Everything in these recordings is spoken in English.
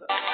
好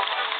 Thank you.